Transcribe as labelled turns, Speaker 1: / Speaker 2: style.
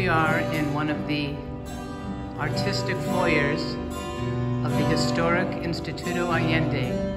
Speaker 1: we are in one of the artistic foyers of the historic Instituto Allende.